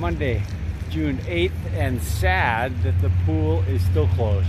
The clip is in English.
Monday, June 8th, and sad that the pool is still closed.